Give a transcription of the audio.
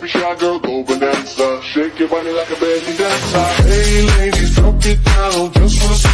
Be shy, girl, go bonanza. Shake your body like a belly dancer. Hey, ladies, drop it down. Just wanna